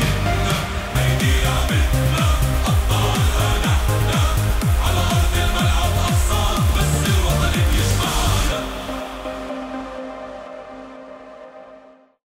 Hey!